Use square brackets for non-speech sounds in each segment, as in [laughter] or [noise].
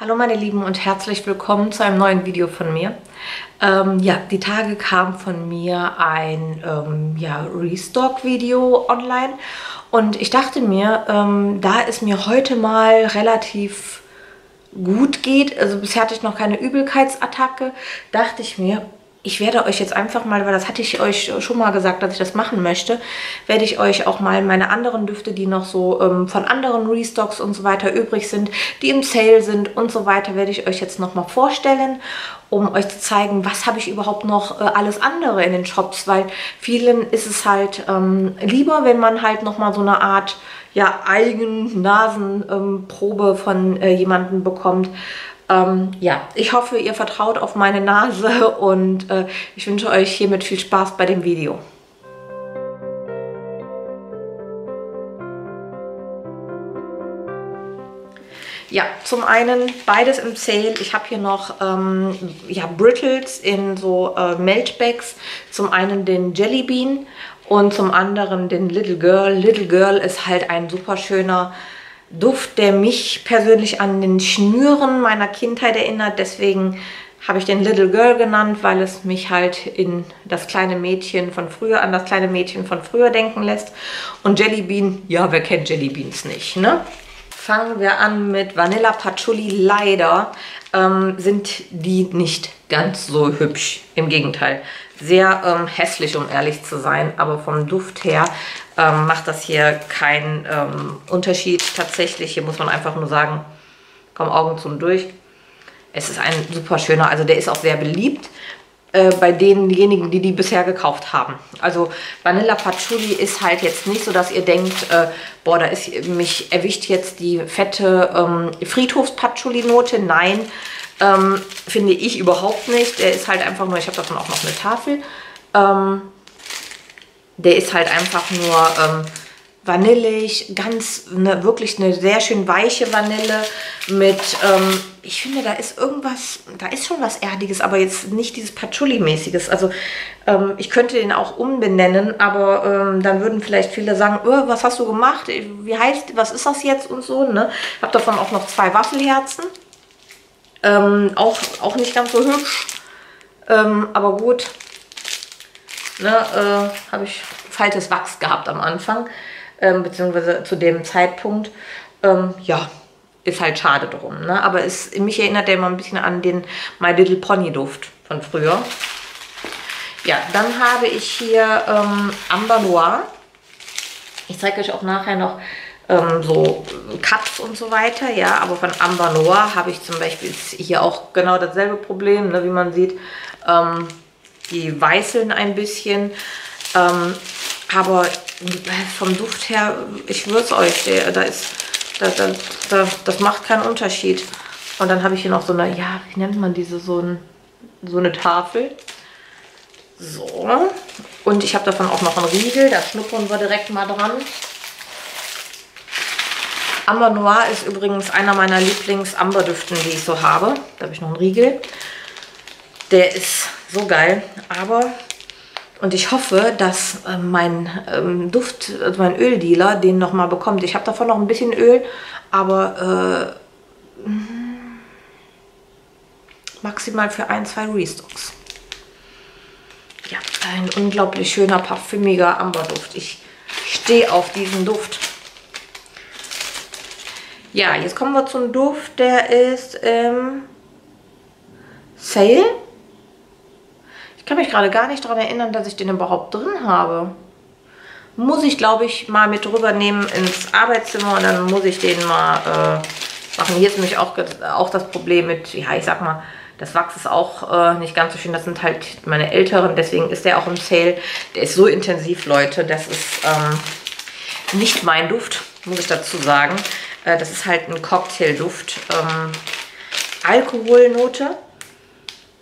Hallo meine Lieben und herzlich willkommen zu einem neuen Video von mir. Ähm, ja, die Tage kam von mir ein ähm, ja, Restock-Video online und ich dachte mir, ähm, da es mir heute mal relativ gut geht, also bisher hatte ich noch keine Übelkeitsattacke, dachte ich mir, ich werde euch jetzt einfach mal, weil das hatte ich euch schon mal gesagt, dass ich das machen möchte, werde ich euch auch mal meine anderen Düfte, die noch so ähm, von anderen Restocks und so weiter übrig sind, die im Sale sind und so weiter, werde ich euch jetzt nochmal vorstellen, um euch zu zeigen, was habe ich überhaupt noch äh, alles andere in den Shops, weil vielen ist es halt ähm, lieber, wenn man halt nochmal so eine Art ja, Eigen-Nasenprobe ähm, von äh, jemandem bekommt, ähm, ja, ich hoffe, ihr vertraut auf meine Nase [laughs] und äh, ich wünsche euch hiermit viel Spaß bei dem Video. Ja, zum einen beides im Sale. Ich habe hier noch ähm, ja, Brittles in so äh, Meltbags. Zum einen den Jelly Bean und zum anderen den Little Girl. Little Girl ist halt ein super schöner Duft, der mich persönlich an den Schnüren meiner Kindheit erinnert. Deswegen habe ich den Little Girl genannt, weil es mich halt in das kleine Mädchen von früher, an das kleine Mädchen von früher denken lässt. Und Jelly Bean, ja, wer kennt Jelly Beans nicht, ne? Fangen wir an mit Vanilla Patchouli. Leider ähm, sind die nicht ganz so hübsch. Im Gegenteil. Sehr ähm, hässlich, um ehrlich zu sein. Aber vom Duft her ähm, macht das hier keinen ähm, Unterschied. Tatsächlich, hier muss man einfach nur sagen, komm Augen zu und durch. Es ist ein super schöner, also der ist auch sehr beliebt äh, bei denjenigen, die die bisher gekauft haben. Also Vanilla Patchouli ist halt jetzt nicht so, dass ihr denkt, äh, boah, da ist mich erwischt jetzt die fette ähm, Friedhofs-Patchouli-Note. Nein, ähm, finde ich überhaupt nicht. Der ist halt einfach nur, ich habe davon auch noch eine Tafel. Ähm, der ist halt einfach nur ähm, vanillig, ganz, ne, wirklich eine sehr schön weiche Vanille mit, ähm, ich finde, da ist irgendwas, da ist schon was Erdiges, aber jetzt nicht dieses Patchouli-mäßiges. Also ähm, ich könnte den auch umbenennen, aber ähm, dann würden vielleicht viele sagen, oh, was hast du gemacht, wie heißt, was ist das jetzt und so. Ne? Ich habe davon auch noch zwei Waffelherzen, ähm, auch, auch nicht ganz so hübsch, ähm, aber gut, Ne, äh, habe ich falsches Wachs gehabt am Anfang, ähm, beziehungsweise zu dem Zeitpunkt. Ähm, ja, ist halt schade drum. Ne? Aber es, mich erinnert der immer ein bisschen an den My Little Pony Duft von früher. Ja, dann habe ich hier ähm, Amber Noir. Ich zeige euch auch nachher noch ähm, so Cups und so weiter, ja, aber von Amber Noir habe ich zum Beispiel hier auch genau dasselbe Problem, ne, wie man sieht. Ähm, die weißeln ein bisschen. Ähm, aber vom Duft her, ich würde es euch, der, da ist, da, da, da, das macht keinen Unterschied. Und dann habe ich hier noch so eine, ja, wie nennt man diese, so, ein, so eine Tafel. So. Und ich habe davon auch noch einen Riegel, da schnuppern wir direkt mal dran. Amber Noir ist übrigens einer meiner Lieblings-Amberdüften, die ich so habe. Da habe ich noch einen Riegel. Der ist so geil. Aber, und ich hoffe, dass äh, mein ähm, Duft, also mein Öldealer den nochmal bekommt. Ich habe davon noch ein bisschen Öl, aber äh, maximal für ein, zwei Restocks. Ja, ein unglaublich schöner, parfümiger Amberduft. Ich stehe auf diesen Duft. Ja, jetzt kommen wir zum Duft. Der ist ähm, Sale. Ich kann mich gerade gar nicht daran erinnern, dass ich den überhaupt drin habe. Muss ich, glaube ich, mal mit rübernehmen ins Arbeitszimmer und dann muss ich den mal äh, machen. Hier ist nämlich auch, auch das Problem mit, ja, ich sag mal, das Wachs ist auch äh, nicht ganz so schön. Das sind halt meine Älteren, deswegen ist der auch im Sale. Der ist so intensiv, Leute. Das ist ähm, nicht mein Duft, muss ich dazu sagen. Äh, das ist halt ein Cocktailduft. Ähm, Alkoholnote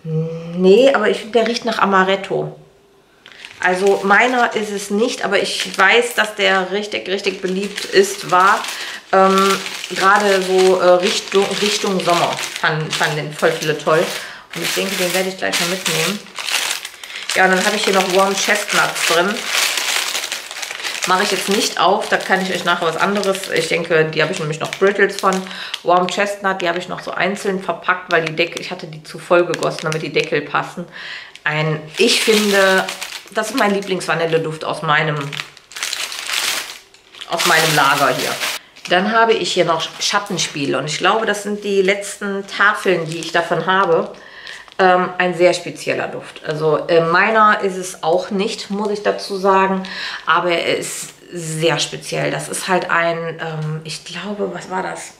Nee, aber ich finde, der riecht nach Amaretto. Also meiner ist es nicht, aber ich weiß, dass der richtig, richtig beliebt ist, war. Ähm, Gerade so äh, Richtung, Richtung Sommer fanden fand den voll viele toll. Und ich denke, den werde ich gleich mal mitnehmen. Ja, und dann habe ich hier noch Warm Chestnuts drin. Mache ich jetzt nicht auf, da kann ich euch nachher was anderes. Ich denke, die habe ich nämlich noch Brittles von Warm Chestnut. Die habe ich noch so einzeln verpackt, weil die Deckel, ich hatte die zu voll gegossen, damit die Deckel passen. Ein, ich finde, das ist mein Lieblingsvanilleduft aus meinem, aus meinem Lager hier. Dann habe ich hier noch Schattenspiele und ich glaube, das sind die letzten Tafeln, die ich davon habe. Ähm, ein sehr spezieller Duft. Also äh, meiner ist es auch nicht, muss ich dazu sagen, aber er ist sehr speziell. Das ist halt ein, ähm, ich glaube, was war das?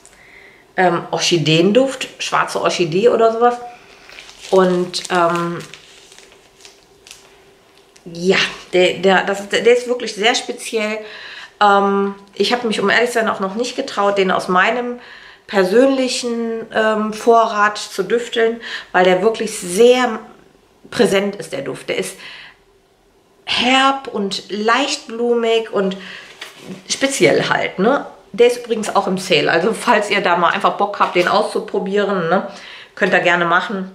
Ähm, Orchideenduft, schwarze Orchidee oder sowas. Und ähm, ja, der, der, das, der ist wirklich sehr speziell. Ähm, ich habe mich, um ehrlich zu sein, auch noch nicht getraut, den aus meinem persönlichen ähm, Vorrat zu düfteln, weil der wirklich sehr präsent ist, der Duft. Der ist herb und leichtblumig und speziell halt. Ne? Der ist übrigens auch im Sale. Also falls ihr da mal einfach Bock habt, den auszuprobieren, ne, könnt ihr gerne machen.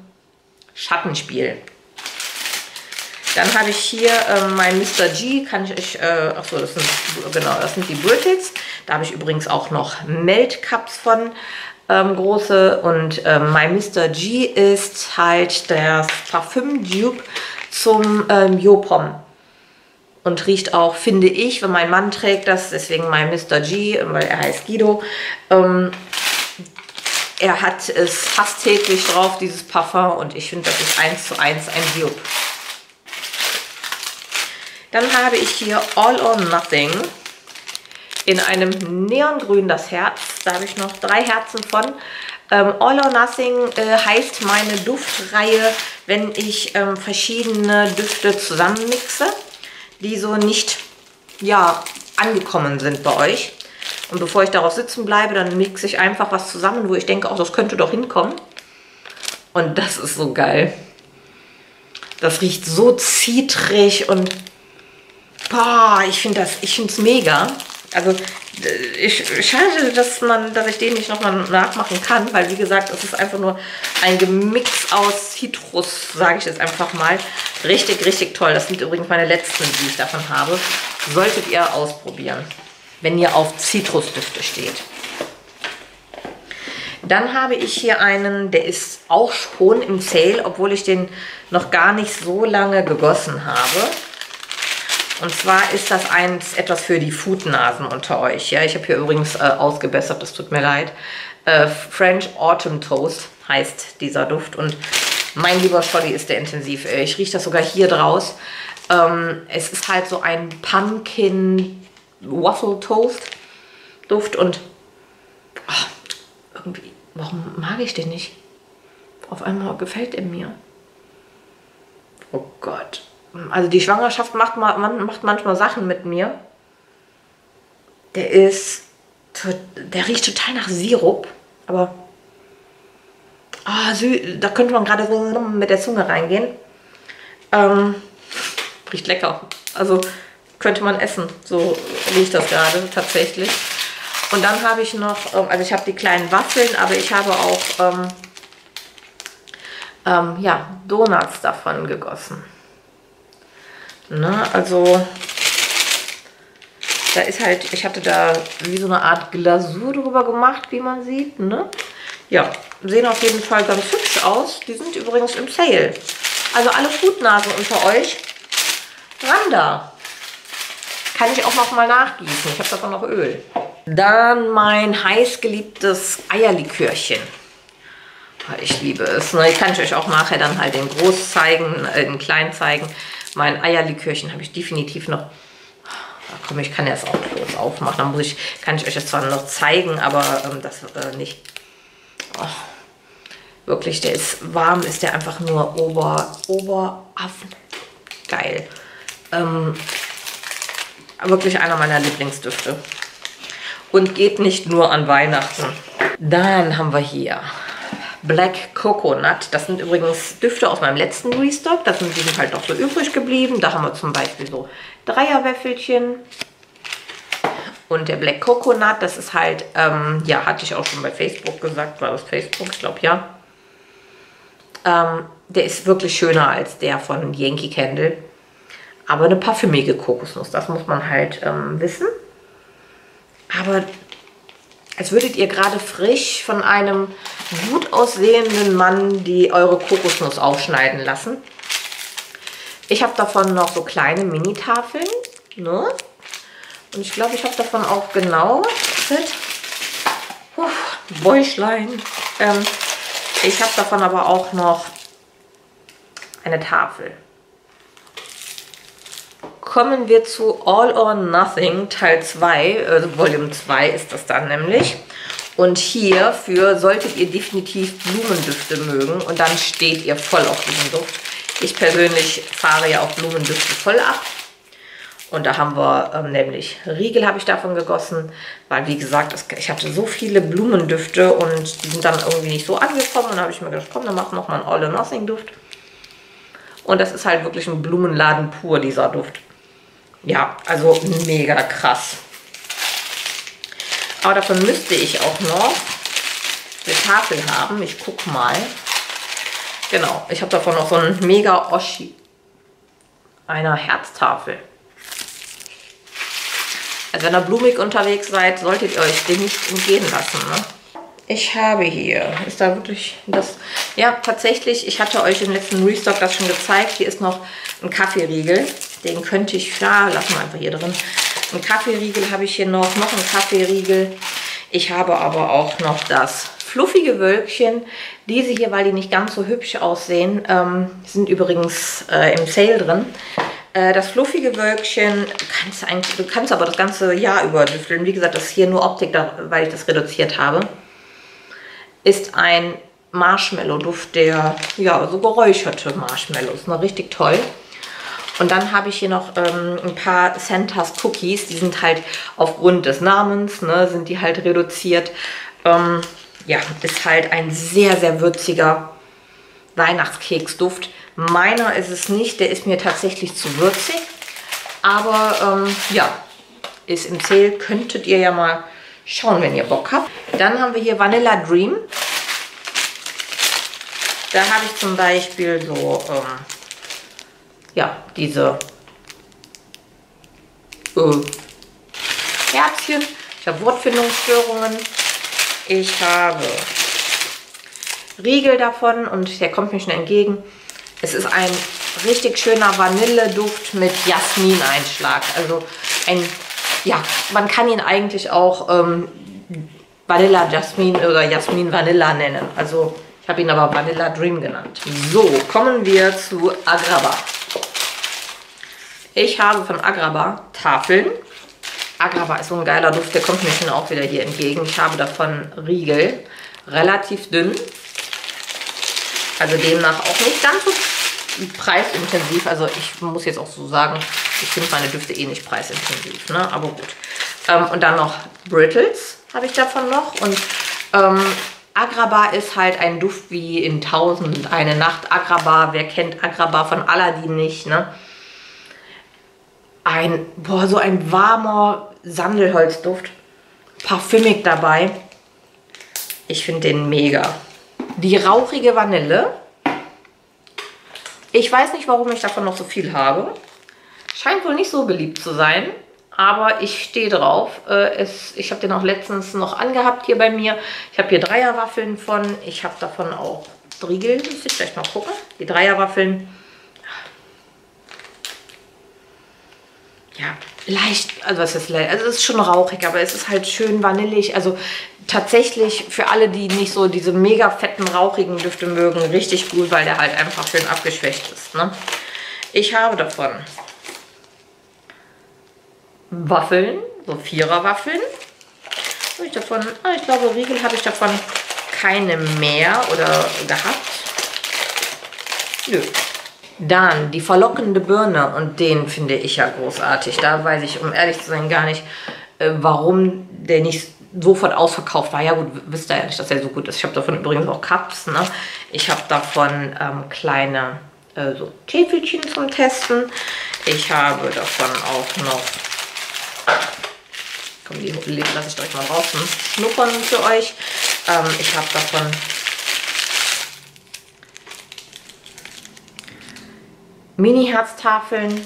Schattenspiel. Dann habe ich hier äh, mein Mr. G, kann ich euch, äh, achso, das sind, genau, das sind die Brittles. Da habe ich übrigens auch noch Melt Cups von, ähm, große. Und äh, mein Mr. G ist halt der Parfüm Dupe zum ähm, Yopom. Und riecht auch, finde ich, wenn mein Mann trägt das, deswegen mein Mr. G, weil er heißt Guido, ähm, er hat es fast täglich drauf, dieses Parfum. Und ich finde, das ist eins zu eins ein Dupe. Dann habe ich hier All or Nothing in einem Neongrün das Herz. Da habe ich noch drei Herzen von. Ähm, All or Nothing äh, heißt meine Duftreihe, wenn ich ähm, verschiedene Düfte zusammenmixe, die so nicht ja, angekommen sind bei euch. Und bevor ich darauf sitzen bleibe, dann mixe ich einfach was zusammen, wo ich denke, auch das könnte doch hinkommen. Und das ist so geil. Das riecht so zitrig und Boah, ich finde das, ich finde es mega. Also ich schade, dass man, dass ich den nicht nochmal nachmachen kann, weil wie gesagt, es ist einfach nur ein Gemix aus Zitrus, sage ich jetzt einfach mal. Richtig, richtig toll. Das sind übrigens meine letzten, die ich davon habe. Solltet ihr ausprobieren, wenn ihr auf Zitrusdüfte steht. Dann habe ich hier einen, der ist auch schon im Sale, obwohl ich den noch gar nicht so lange gegossen habe. Und zwar ist das eins etwas für die Foodnasen unter euch. Ja, ich habe hier übrigens äh, ausgebessert, das tut mir leid. Äh, French Autumn Toast heißt dieser Duft. Und mein lieber Scholli ist der intensiv. Ich rieche das sogar hier draus. Ähm, es ist halt so ein Pumpkin Waffle Toast Duft. Und oh, irgendwie, warum mag ich den nicht? Auf einmal gefällt er mir. Oh Gott. Also die Schwangerschaft macht, macht manchmal Sachen mit mir. Der ist, der riecht total nach Sirup, aber oh, da könnte man gerade so mit der Zunge reingehen. Ähm, riecht lecker. Also könnte man essen. So riecht das gerade tatsächlich. Und dann habe ich noch, ähm, also ich habe die kleinen Waffeln, aber ich habe auch ähm, ähm, ja, Donuts davon gegossen. Ne? Also da ist halt, ich hatte da wie so eine Art Glasur drüber gemacht, wie man sieht. Ne? Ja, sehen auf jeden Fall ganz hübsch aus. Die sind übrigens im Sale. Also alle Foodnasen unter euch, ran da. Kann ich auch noch mal nachgießen. Ich habe davon noch Öl. Dann mein heißgeliebtes Eierlikörchen. Ich liebe es. Ne? Ich kann euch auch nachher dann halt den groß zeigen, äh, den klein zeigen. Mein Eierlikörchen habe ich definitiv noch. Komm, ich kann jetzt auch bloß aufmachen. Dann muss ich, kann ich euch das zwar noch zeigen, aber ähm, das äh, nicht. Oh, wirklich, der ist warm, ist der einfach nur Ober, Oberaffen. Geil. Ähm, wirklich einer meiner Lieblingsdüfte. Und geht nicht nur an Weihnachten. Dann haben wir hier Black Coconut. Das sind übrigens Düfte aus meinem letzten Restock. Das sind, die halt noch so übrig geblieben. Da haben wir zum Beispiel so Dreierwäffelchen. Und der Black Coconut, das ist halt, ähm, ja, hatte ich auch schon bei Facebook gesagt. War das Facebook? Ich glaube, ja. Ähm, der ist wirklich schöner als der von Yankee Candle. aber eine parfümige Kokosnuss. Das muss man halt ähm, wissen. Aber als würdet ihr gerade frisch von einem gut aussehenden Mann die eure Kokosnuss aufschneiden lassen. Ich habe davon noch so kleine Mini-Tafeln. Ne? Und ich glaube, ich habe davon auch genau... Uff, Bäuchlein. Ähm, ich habe davon aber auch noch eine Tafel. Kommen wir zu All or Nothing Teil 2, also Volume 2 ist das dann nämlich. Und hierfür solltet ihr definitiv Blumendüfte mögen und dann steht ihr voll auf diesen Duft. Ich persönlich fahre ja auch Blumendüfte voll ab. Und da haben wir ähm, nämlich Riegel habe ich davon gegossen, weil wie gesagt, ich hatte so viele Blumendüfte und die sind dann irgendwie nicht so angekommen. Und dann habe ich mir gedacht, komm, dann mach noch mal einen All or Nothing Duft. Und das ist halt wirklich ein Blumenladen pur, dieser Duft. Ja, also mega krass. Aber davon müsste ich auch noch eine Tafel haben. Ich guck mal. Genau, ich habe davon noch so ein mega Oschi. Einer Herztafel. Also wenn ihr blumig unterwegs seid, solltet ihr euch den nicht entgehen lassen. Ne? Ich habe hier, ist da wirklich das, ja tatsächlich, ich hatte euch im letzten Restock das schon gezeigt, hier ist noch ein Kaffeeriegel, den könnte ich, ja, lassen wir einfach hier drin. Ein Kaffeeriegel habe ich hier noch, noch ein Kaffeeriegel. Ich habe aber auch noch das fluffige Wölkchen. Diese hier, weil die nicht ganz so hübsch aussehen, ähm, sind übrigens äh, im Sale drin. Äh, das fluffige Wölkchen kannst du kannst aber das ganze Jahr über düfteln. Wie gesagt, das ist hier nur Optik, weil ich das reduziert habe. Ist ein Marshmallow-Duft, der, ja, so geräucherte Marshmallows, ne, richtig toll. Und dann habe ich hier noch ähm, ein paar Santas Cookies, die sind halt aufgrund des Namens, ne, sind die halt reduziert. Ähm, ja, ist halt ein sehr, sehr würziger Weihnachtskeksduft. Meiner ist es nicht, der ist mir tatsächlich zu würzig. Aber ähm, ja, ist im Sale, könntet ihr ja mal schauen, wenn ihr Bock habt. Dann haben wir hier Vanilla Dream. Da habe ich zum Beispiel so, ähm, ja, diese äh, Herzchen. Ich habe Wortfindungsstörungen. Ich habe Riegel davon und der kommt mir schon entgegen. Es ist ein richtig schöner Vanilleduft mit Jasmin-Einschlag. Also ein, ja, man kann ihn eigentlich auch ähm, Vanilla Jasmin oder Jasmin Vanilla nennen. Also ich habe ihn aber Vanilla Dream genannt. So, kommen wir zu Agraba. Ich habe von Agraba Tafeln. Agraba ist so ein geiler Duft, der kommt mir schon auch wieder hier entgegen. Ich habe davon Riegel, relativ dünn. Also demnach auch nicht ganz so preisintensiv. Also ich muss jetzt auch so sagen, ich finde meine Düfte eh nicht preisintensiv, ne? aber gut. Ähm, und dann noch Brittles habe ich davon noch. Und ähm, Agraba ist halt ein Duft wie in Tausend eine Nacht. Agraba, wer kennt Agraba von Aladdin nicht, ne? Ein, boah, so ein warmer Sandelholzduft. Parfümig dabei. Ich finde den mega. Die rauchige Vanille ich weiß nicht, warum ich davon noch so viel habe. Scheint wohl nicht so beliebt zu sein. Aber ich stehe drauf. Äh, es, ich habe den auch letztens noch angehabt hier bei mir. Ich habe hier Dreierwaffeln von. Ich habe davon auch Driegel. Müsst ihr vielleicht mal gucken. Die Dreierwaffeln. Ja, leicht. Also was ist leicht? Also es ist schon rauchig, aber es ist halt schön vanillig. Also tatsächlich für alle, die nicht so diese mega fetten, rauchigen Düfte mögen, richtig gut, weil der halt einfach schön abgeschwächt ist. Ne? Ich habe davon Waffeln, so Vierer-Waffeln. Ich davon, ah, ich glaube, Riegel habe ich davon keine mehr oder gehabt. Nö. Dann die verlockende Birne und den finde ich ja großartig. Da weiß ich, um ehrlich zu sein, gar nicht, äh, warum der nicht sofort ausverkauft war. Ja gut, wisst ihr ja nicht, dass er so gut ist. Ich habe davon übrigens auch Cups. Ne? Ich habe davon ähm, kleine äh, so Täfelchen zum Testen. Ich habe davon auch noch... Komm, die lasse ich direkt mal draußen schnuppern für euch. Ähm, ich habe davon Mini-Herztafeln.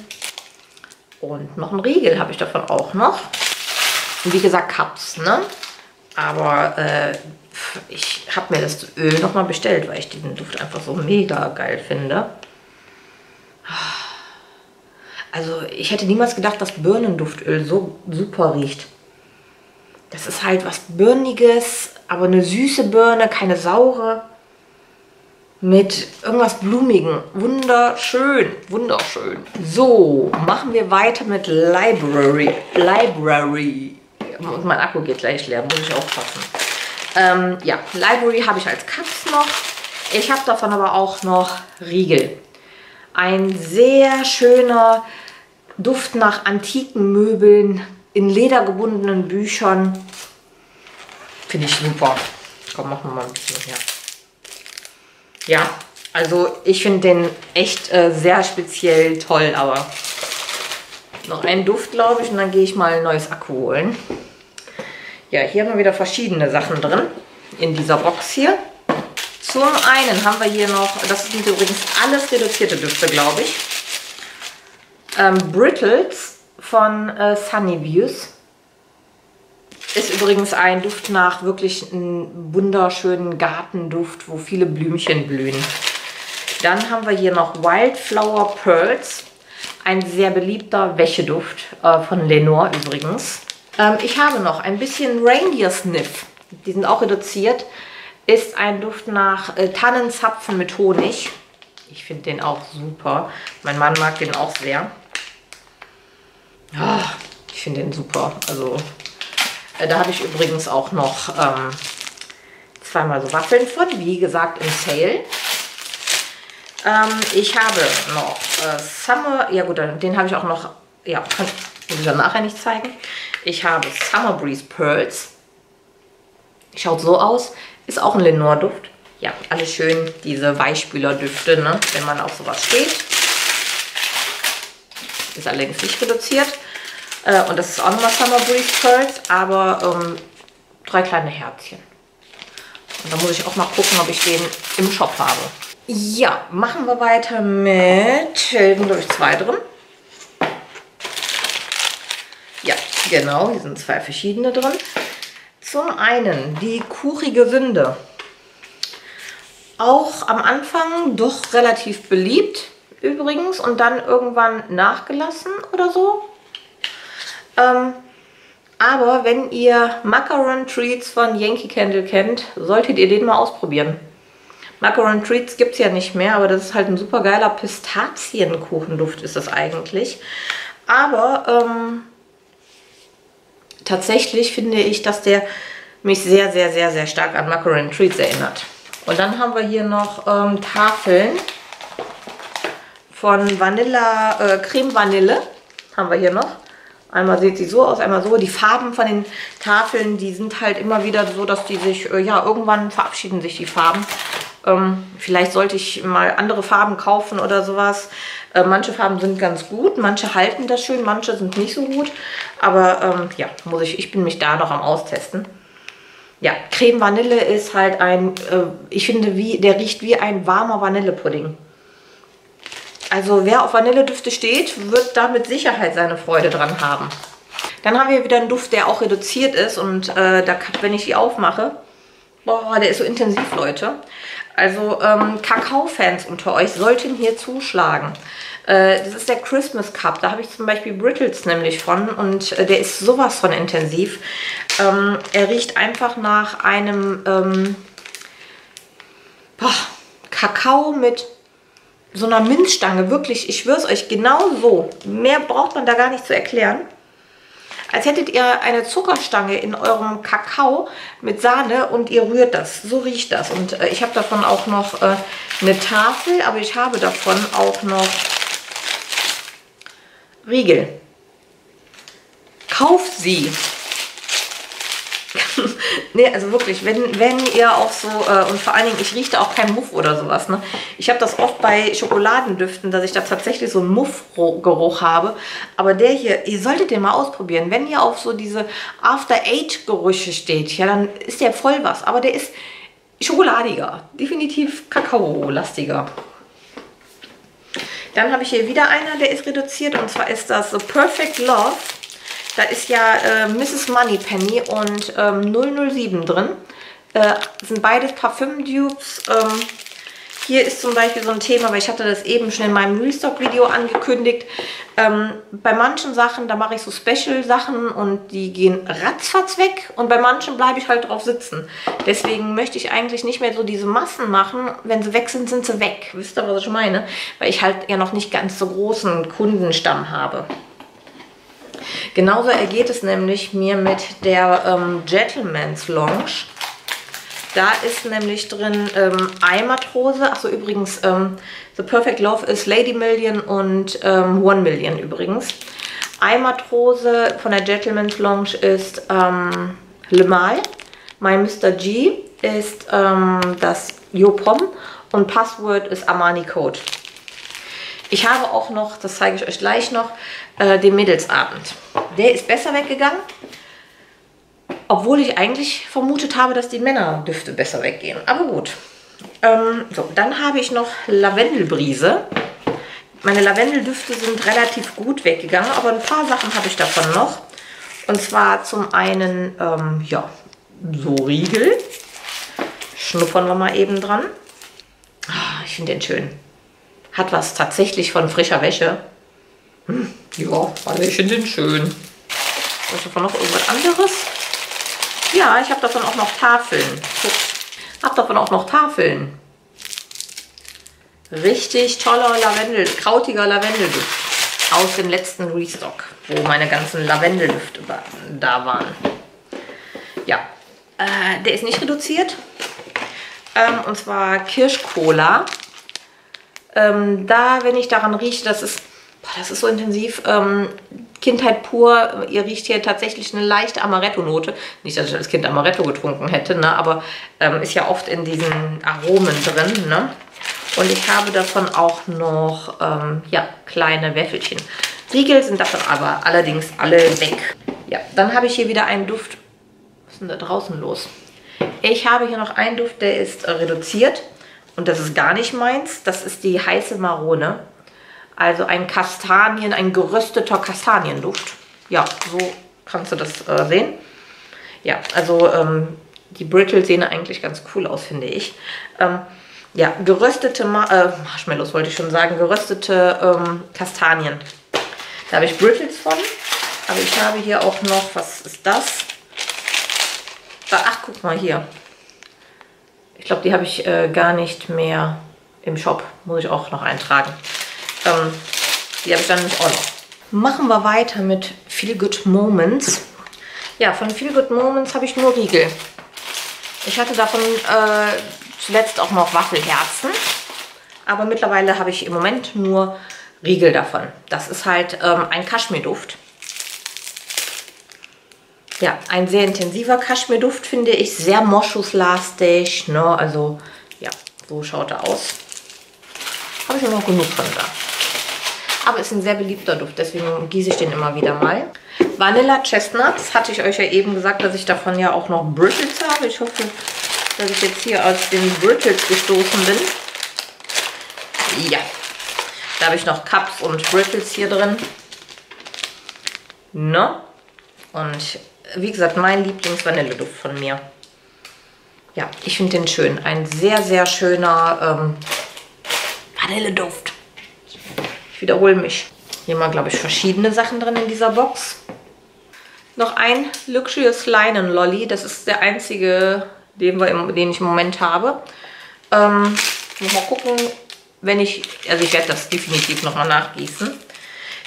Und noch ein Riegel habe ich davon auch noch. Und wie gesagt, Cups, ne? Aber äh, ich habe mir das Öl nochmal bestellt, weil ich diesen Duft einfach so mega geil finde. Also ich hätte niemals gedacht, dass Birnenduftöl so super riecht. Das ist halt was Birniges, aber eine süße Birne, keine saure. Mit irgendwas Blumigen. Wunderschön, wunderschön. So, machen wir weiter mit Library. Library. Und mein Akku geht gleich leer, muss ich aufpassen. Ähm, ja, Library habe ich als Cups noch. Ich habe davon aber auch noch Riegel. Ein sehr schöner Duft nach antiken Möbeln, in Leder gebundenen Büchern. Finde ich super. Komm, machen wir mal ein bisschen her. Ja, also ich finde den echt äh, sehr speziell toll, aber noch einen Duft, glaube ich, und dann gehe ich mal ein neues Akku holen. Ja, hier haben wir wieder verschiedene Sachen drin in dieser Box hier. Zum einen haben wir hier noch, das sind übrigens alles reduzierte Düfte, glaube ich. Ähm, Brittles von äh, Sunny Views. Ist übrigens ein Duft nach wirklich einem wunderschönen Gartenduft, wo viele Blümchen blühen. Dann haben wir hier noch Wildflower Pearls. Ein sehr beliebter Wäscheduft äh, von Lenore übrigens. Ähm, ich habe noch ein bisschen Reindeer Sniff. Die sind auch reduziert. Ist ein Duft nach äh, Tannenzapfen mit Honig. Ich finde den auch super. Mein Mann mag den auch sehr. Oh, ich finde den super. Also da habe ich übrigens auch noch ähm, zweimal so Waffeln von. Wie gesagt im Sale. Ähm, ich habe noch äh, Summer. Ja gut, den habe ich auch noch. Ja, kann ich dann nachher nicht zeigen. Ich habe Summer Breeze Pearls. Schaut so aus. Ist auch ein Lenore-Duft. Ja, alles schön diese Weichspüler-Düfte, ne? wenn man auf sowas steht. Ist allerdings nicht reduziert. Äh, und das ist auch nochmal Summer Breeze Pearls, aber ähm, drei kleine Herzchen. Und da muss ich auch mal gucken, ob ich den im Shop habe. Ja, machen wir weiter mit, glaube ich, zwei drin. Ja, genau, hier sind zwei verschiedene drin. Zum einen die kurige Sünde. Auch am Anfang doch relativ beliebt übrigens und dann irgendwann nachgelassen oder so. Ähm, aber wenn ihr Macaron Treats von Yankee Candle kennt, solltet ihr den mal ausprobieren. Macaron Treats gibt es ja nicht mehr, aber das ist halt ein super geiler Pistazienkuchenduft ist das eigentlich. Aber ähm, tatsächlich finde ich, dass der mich sehr, sehr, sehr, sehr stark an Macaron Treats erinnert. Und dann haben wir hier noch ähm, Tafeln von Vanilla, äh, Creme Vanille haben wir hier noch. Einmal sieht sie so aus, einmal so. Die Farben von den Tafeln, die sind halt immer wieder so, dass die sich, äh, ja, irgendwann verabschieden sich die Farben. Ähm, vielleicht sollte ich mal andere Farben kaufen oder sowas. Äh, manche Farben sind ganz gut, manche halten das schön, manche sind nicht so gut. Aber ähm, ja, muss ich, ich bin mich da noch am Austesten. Ja, Creme Vanille ist halt ein, äh, ich finde, wie, der riecht wie ein warmer Vanillepudding. Also wer auf Vanilledüfte steht, wird da mit Sicherheit seine Freude dran haben. Dann haben wir wieder einen Duft, der auch reduziert ist und äh, da, wenn ich die aufmache, boah, der ist so intensiv, Leute. Also ähm, Kakao-Fans unter euch sollten hier zuschlagen. Äh, das ist der Christmas Cup. Da habe ich zum Beispiel Brittles nämlich von und äh, der ist sowas von intensiv. Ähm, er riecht einfach nach einem ähm, boah, Kakao mit so einer Minzstange. Wirklich, ich schwöre es euch, genau so. Mehr braucht man da gar nicht zu erklären als hättet ihr eine Zuckerstange in eurem Kakao mit Sahne und ihr rührt das. So riecht das. Und äh, ich habe davon auch noch äh, eine Tafel, aber ich habe davon auch noch Riegel. Kauft sie! [laughs] nee, also wirklich, wenn, wenn ihr auch so, äh, und vor allen Dingen, ich rieche auch keinen Muff oder sowas. Ne? Ich habe das oft bei Schokoladendüften, dass ich da tatsächlich so einen Muffgeruch habe. Aber der hier, ihr solltet den mal ausprobieren. Wenn ihr auf so diese After-Eight-Gerüche steht, ja, dann ist der voll was. Aber der ist schokoladiger, definitiv Kakao-lastiger. Dann habe ich hier wieder einer, der ist reduziert. Und zwar ist das The Perfect Love. Da ist ja äh, Mrs. Moneypenny und ähm, 007 drin. Äh, sind beides Parfüm-Dupes. Ähm, hier ist zum Beispiel so ein Thema, weil ich hatte das eben schon in meinem Restock-Video angekündigt. Ähm, bei manchen Sachen, da mache ich so Special-Sachen und die gehen ratzfatz weg. Und bei manchen bleibe ich halt drauf sitzen. Deswegen möchte ich eigentlich nicht mehr so diese Massen machen. Wenn sie weg sind, sind sie weg. Wisst ihr, was ich meine? Weil ich halt ja noch nicht ganz so großen Kundenstamm habe. Genauso ergeht es nämlich mir mit der ähm, Gentleman's Lounge. Da ist nämlich drin ähm, Eimatrose. Achso, übrigens, ähm, The Perfect Love ist Lady Million und ähm, One Million übrigens. Eimatrose von der Gentleman's Lounge ist ähm, Le Mal. My Mr. G ist ähm, das Yopom und Password ist Armani Code. Ich habe auch noch, das zeige ich euch gleich noch, äh, den Mädelsabend. Der ist besser weggegangen. Obwohl ich eigentlich vermutet habe, dass die Männerdüfte besser weggehen. Aber gut. Ähm, so, dann habe ich noch Lavendelbrise. Meine Lavendeldüfte sind relativ gut weggegangen, aber ein paar Sachen habe ich davon noch. Und zwar zum einen, ähm, ja, so Riegel. Schnuppern wir mal eben dran. Ah, ich finde den schön. Hat was tatsächlich von frischer Wäsche. Hm, ja, finde den schön. Ist davon noch irgendwas anderes? Ja, ich habe davon auch noch Tafeln. Ich habe davon auch noch Tafeln. Richtig toller Lavendel, krautiger Lavendelduft aus dem letzten Restock, wo meine ganzen Lavendeldüfte da waren. Ja, äh, der ist nicht reduziert. Ähm, und zwar Kirschcola. Ähm, da, wenn ich daran rieche, das ist, boah, das ist so intensiv. Ähm, Kindheit pur. Ihr riecht hier tatsächlich eine leichte Amaretto-Note. Nicht, dass ich als Kind Amaretto getrunken hätte, ne? aber ähm, ist ja oft in diesen Aromen drin. Ne? Und ich habe davon auch noch ähm, ja, kleine Wäffelchen. Riegel sind davon aber allerdings alle weg. Ja, dann habe ich hier wieder einen Duft. Was ist denn da draußen los? Ich habe hier noch einen Duft, der ist reduziert. Und das ist gar nicht meins. Das ist die heiße Marone. Also ein Kastanien, ein gerösteter Kastanienduft. Ja, so kannst du das äh, sehen. Ja, also ähm, die Brittle sehen eigentlich ganz cool aus, finde ich. Ähm, ja, geröstete Ma äh, Marshmallows wollte ich schon sagen, geröstete ähm, Kastanien. Da habe ich Brittles von, aber ich habe hier auch noch, was ist das? Ach, guck mal hier. Ich glaube, die habe ich äh, gar nicht mehr im Shop. Muss ich auch noch eintragen. Ähm, die habe ich dann auch noch. Machen wir weiter mit Feel Good Moments. Ja, von Feel Good Moments habe ich nur Riegel. Ich hatte davon äh, zuletzt auch noch Waffelherzen. Aber mittlerweile habe ich im Moment nur Riegel davon. Das ist halt ähm, ein Kaschmirduft. Ja, ein sehr intensiver Kaschmirduft finde ich. Sehr moschuslastig. Ne? Also, ja, so schaut er aus. Habe ich noch genug von da. Aber ist ein sehr beliebter Duft, deswegen gieße ich den immer wieder mal. Vanilla Chestnuts, hatte ich euch ja eben gesagt, dass ich davon ja auch noch Brittles habe. Ich hoffe, dass ich jetzt hier aus den Brittles gestoßen bin. Ja, da habe ich noch Cups und Brittles hier drin. Ne? Und wie gesagt, mein Lieblings-Vanilleduft von mir. Ja, ich finde den schön. Ein sehr, sehr schöner ähm, Vanilleduft wiederhole mich. Hier mal, glaube ich, verschiedene Sachen drin in dieser Box. Noch ein Luxurious Linen Lolly. Das ist der einzige, den, wir im, den ich im Moment habe. Ähm, mal gucken, wenn ich, also ich werde das definitiv nochmal nachgießen.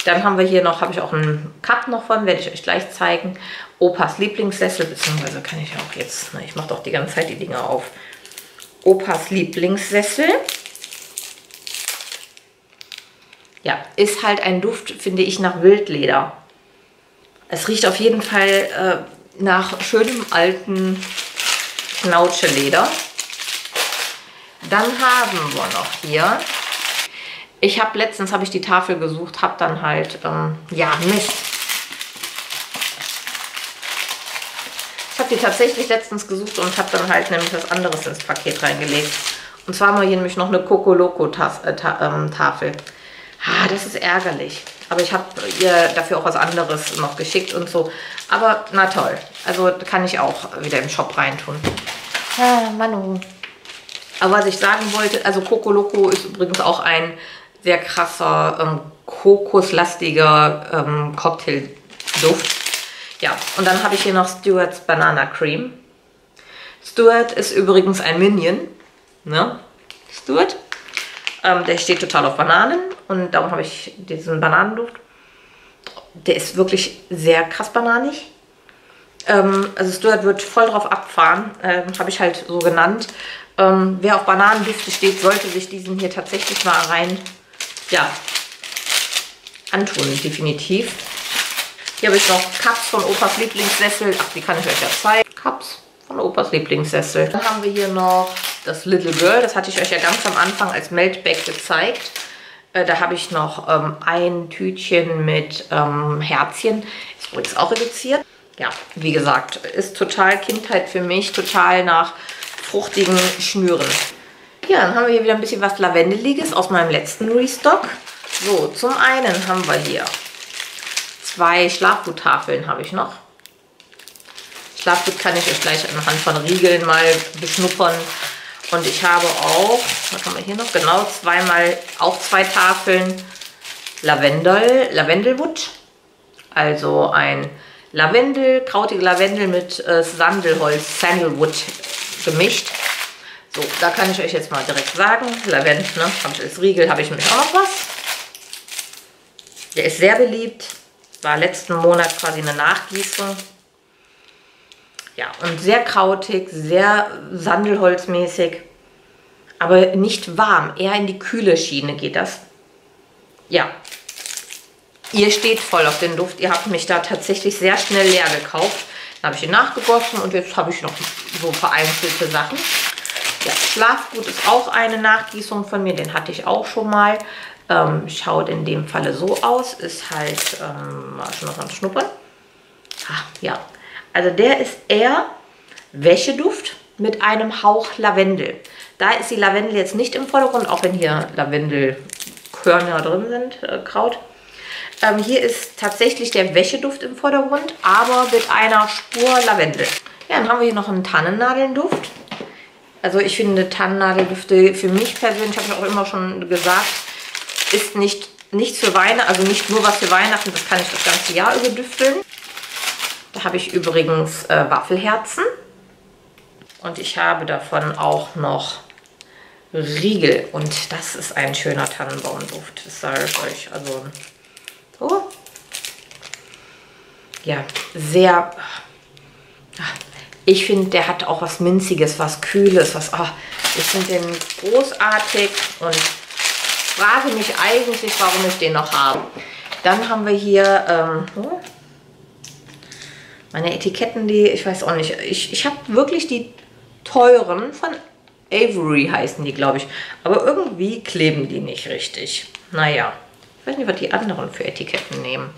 Dann haben wir hier noch, habe ich auch einen Cup noch von, werde ich euch gleich zeigen. Opas Lieblingssessel, beziehungsweise kann ich auch jetzt, na, ich mache doch die ganze Zeit die Dinger auf. Opas Lieblingssessel. ja, ist halt ein Duft, finde ich, nach Wildleder. Es riecht auf jeden Fall äh, nach schönem alten Knautscheleder. Dann haben wir noch hier, ich habe letztens, habe ich die Tafel gesucht, habe dann halt, ähm, ja, Mist. Ich habe die tatsächlich letztens gesucht und habe dann halt nämlich was anderes ins Paket reingelegt. Und zwar haben wir hier nämlich noch eine Coco Loco -Tafel. Ah, das ist ärgerlich. Aber ich habe ihr dafür auch was anderes noch geschickt und so. Aber na toll. Also kann ich auch wieder im Shop reintun. Ah, Manu. Aber was ich sagen wollte, also Coco Loco ist übrigens auch ein sehr krasser, ähm, kokoslastiger ähm, Cocktailduft. Ja, und dann habe ich hier noch Stuart's Banana Cream. Stuart ist übrigens ein Minion. Ne? Stuart. Ähm, der steht total auf Bananen und darum habe ich diesen Bananenduft. Der ist wirklich sehr krass bananig. Ähm, also Stuart wird voll drauf abfahren, ähm, habe ich halt so genannt. Ähm, wer auf Bananendüfte steht, sollte sich diesen hier tatsächlich mal rein, ja, antun, definitiv. Hier habe ich noch Cups von Opas Lieblingssessel. Ach, die kann ich euch ja zeigen. Cups von Opas Lieblingssessel. Dann haben wir hier noch das Little Girl. Das hatte ich euch ja ganz am Anfang als Meltback gezeigt. Äh, da habe ich noch ähm, ein Tütchen mit ähm, Herzchen. Ist übrigens auch reduziert. Ja, wie gesagt, ist total Kindheit für mich. Total nach fruchtigen Schnüren. Ja, dann haben wir hier wieder ein bisschen was Lavendeliges aus meinem letzten Restock. So, zum einen haben wir hier zwei Schlafguttafeln habe ich noch. Schlafgut kann ich euch gleich anhand von Riegeln mal beschnuppern. Und ich habe auch, was haben wir hier noch? Genau, zweimal, auch zwei Tafeln Lavendel, Lavendelwood. Also ein Lavendel, krautige Lavendel mit äh, Sandelholz, Sandalwood gemischt. So, da kann ich euch jetzt mal direkt sagen, Lavendel, ne, habe ich als Riegel, habe ich nämlich auch noch was. Der ist sehr beliebt, war letzten Monat quasi eine Nachgießung. Ja, und sehr krautig, sehr sandelholzmäßig, aber nicht warm, eher in die kühle Schiene geht das. Ja, ihr steht voll auf den Duft, ihr habt mich da tatsächlich sehr schnell leer gekauft. Dann habe ich ihn nachgegossen und jetzt habe ich noch so vereinzelte Sachen. Ja, Schlafgut ist auch eine Nachgießung von mir, den hatte ich auch schon mal. Ähm, schaut in dem Falle so aus, ist halt, ähm, schon noch am Schnuppern. Ah, ja, also der ist eher Wäscheduft mit einem Hauch Lavendel. Da ist die Lavendel jetzt nicht im Vordergrund, auch wenn hier Lavendelkörner drin sind, äh, Kraut. Ähm, hier ist tatsächlich der Wäscheduft im Vordergrund, aber mit einer Spur Lavendel. Ja, dann haben wir hier noch einen Tannennadelnduft. Also ich finde Tannennadeldüfte für mich persönlich, habe ich auch immer schon gesagt, ist nicht nichts für Weihnachten, also nicht nur was für Weihnachten, das kann ich das ganze Jahr über düfteln. Da habe ich übrigens äh, Waffelherzen. Und ich habe davon auch noch Riegel. Und das ist ein schöner Tannenbaumduft. Das sage ich euch. Also, oh. Ja, sehr... Ich finde, der hat auch was Minziges, was Kühles. Was, oh, ich finde den großartig und frage mich eigentlich, warum ich den noch habe. Dann haben wir hier... Ähm, oh, meine Etiketten, die, ich weiß auch nicht. Ich, ich habe wirklich die teuren von Avery heißen die, glaube ich. Aber irgendwie kleben die nicht richtig. Naja, ich weiß nicht, was die anderen für Etiketten nehmen.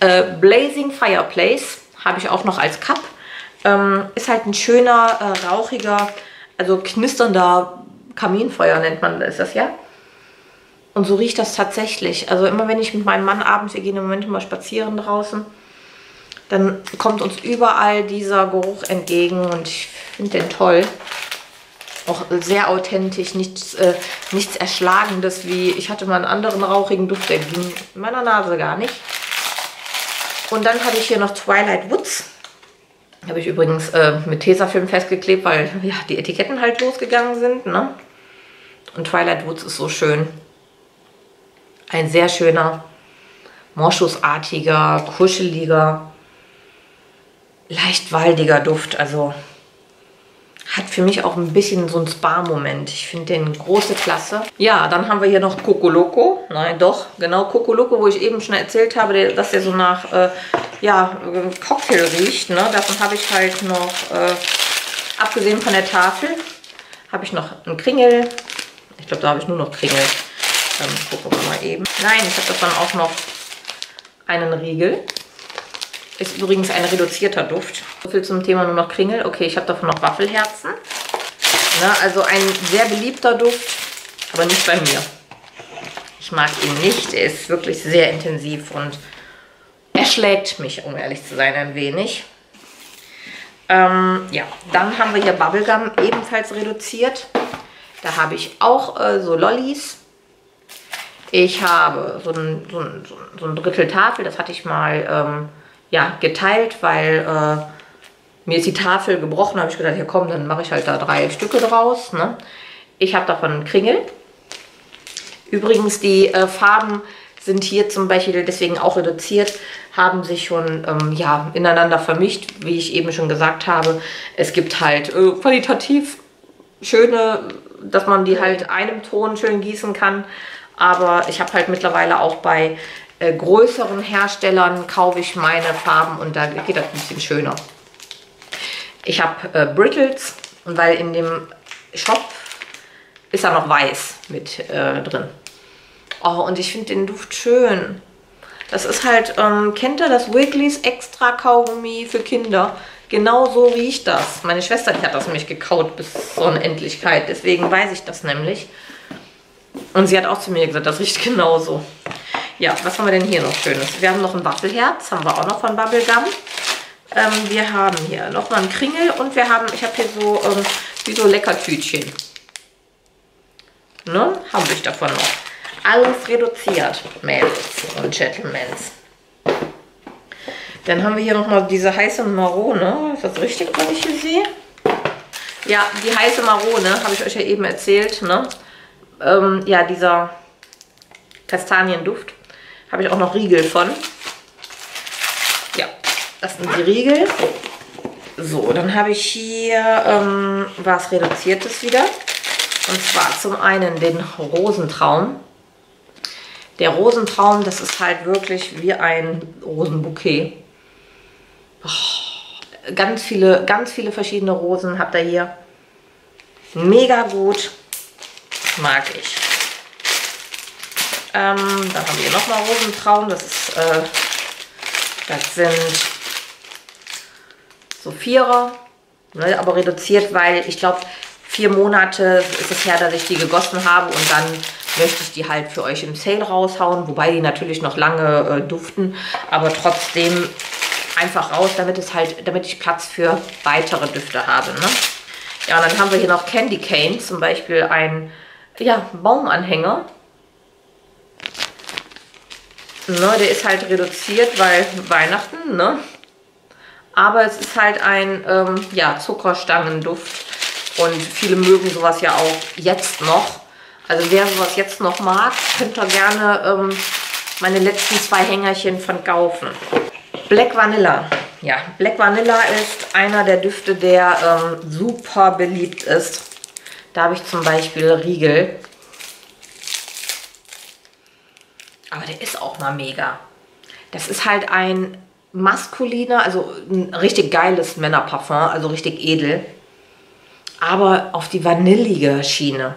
Äh, Blazing Fireplace habe ich auch noch als Cup. Ähm, ist halt ein schöner, äh, rauchiger, also knisternder Kaminfeuer nennt man das, ja. Und so riecht das tatsächlich. Also immer wenn ich mit meinem Mann abends, wir gehen im Moment immer spazieren draußen, dann kommt uns überall dieser Geruch entgegen und ich finde den toll. Auch sehr authentisch, nichts, äh, nichts Erschlagendes wie, ich hatte mal einen anderen rauchigen Duft, der ging in meiner Nase gar nicht. Und dann hatte ich hier noch Twilight Woods. Habe ich übrigens äh, mit Tesafilm festgeklebt, weil ja, die Etiketten halt losgegangen sind. Ne? Und Twilight Woods ist so schön. Ein sehr schöner, moschusartiger, kuscheliger, leicht waldiger Duft. Also hat für mich auch ein bisschen so ein Spa-Moment. Ich finde den große Klasse. Ja, dann haben wir hier noch Coco Loco. Nein, doch, genau Coco Loco, wo ich eben schon erzählt habe, dass der so nach äh, ja, Cocktail riecht. Ne? Davon habe ich halt noch, äh, abgesehen von der Tafel, habe ich noch einen Kringel. Ich glaube, da habe ich nur noch Kringel. Ähm, gucken wir mal eben. Nein, ich habe davon auch noch einen Riegel. Ist übrigens ein reduzierter Duft. So viel zum Thema nur noch Kringel. Okay, ich habe davon noch Waffelherzen. Na, also ein sehr beliebter Duft, aber nicht bei mir. Ich mag ihn nicht. Er ist wirklich sehr intensiv und erschlägt mich, um ehrlich zu sein, ein wenig. Ähm, ja, dann haben wir hier Bubblegum ebenfalls reduziert. Da habe ich auch äh, so Lollis. Ich habe so ein, so, ein, so ein Drittel Tafel, das hatte ich mal ähm, ja, geteilt, weil äh, mir ist die Tafel gebrochen. Da habe ich gedacht, ja komm, dann mache ich halt da drei Stücke draus. Ne? Ich habe davon Kringel. Übrigens, die äh, Farben sind hier zum Beispiel deswegen auch reduziert, haben sich schon ähm, ja, ineinander vermischt, wie ich eben schon gesagt habe. Es gibt halt äh, qualitativ schöne, dass man die halt einem Ton schön gießen kann. Aber ich habe halt mittlerweile auch bei äh, größeren Herstellern kaufe ich meine Farben und da geht das ein bisschen schöner. Ich habe äh, Brittles weil in dem Shop ist er noch weiß mit äh, drin. Oh, und ich finde den Duft schön. Das ist halt, ähm, kennt ihr das Wigglys Extra Kaugummi für Kinder? Genau so riecht das. Meine Schwester, die hat das nämlich gekaut bis zur Unendlichkeit. Deswegen weiß ich das nämlich. Und sie hat auch zu mir gesagt, das riecht genauso. Ja, was haben wir denn hier noch Schönes? Wir haben noch ein Waffelherz, haben wir auch noch von Bubblegum. Ähm, wir haben hier noch mal einen Kringel und wir haben, ich habe hier so, ähm, wie so Leckertütchen. Ne? Habe ich davon noch. Alles reduziert, Mädels und Gentlemans. Dann haben wir hier nochmal diese heiße Marone. Ist das richtig, was ich hier sehe? Ja, die heiße Marone, habe ich euch ja eben erzählt. Ne? Ähm, ja, dieser Kastanienduft. Habe ich auch noch Riegel von. Ja, das sind die Riegel. So, dann habe ich hier ähm, was Reduziertes wieder. Und zwar zum einen den Rosentraum. Der Rosentraum, das ist halt wirklich wie ein Rosenbouquet. Oh, ganz viele, ganz viele verschiedene Rosen habt ihr hier. Mega gut. Mag ich. Ähm, dann haben wir nochmal Rosentraum. Das ist, äh, das sind so Vierer, ne, aber reduziert, weil ich glaube, vier Monate ist es her, dass ich die gegossen habe und dann möchte ich die halt für euch im Sale raushauen, wobei die natürlich noch lange äh, duften, aber trotzdem einfach raus, damit es halt, damit ich Platz für weitere Düfte habe. Ne? Ja, und dann haben wir hier noch Candy Cane, zum Beispiel ein ja, Baumanhänger. Ne, der ist halt reduziert, weil Weihnachten, ne? Aber es ist halt ein ähm, ja, Zuckerstangenduft. Und viele mögen sowas ja auch jetzt noch. Also wer sowas jetzt noch mag, könnt ihr gerne ähm, meine letzten zwei Hängerchen von kaufen. Black Vanilla. Ja, Black Vanilla ist einer der Düfte, der ähm, super beliebt ist. Da habe ich zum Beispiel Riegel. Aber der ist auch mal mega. Das ist halt ein maskuliner, also ein richtig geiles Männerparfum, also richtig edel. Aber auf die vanillige Schiene.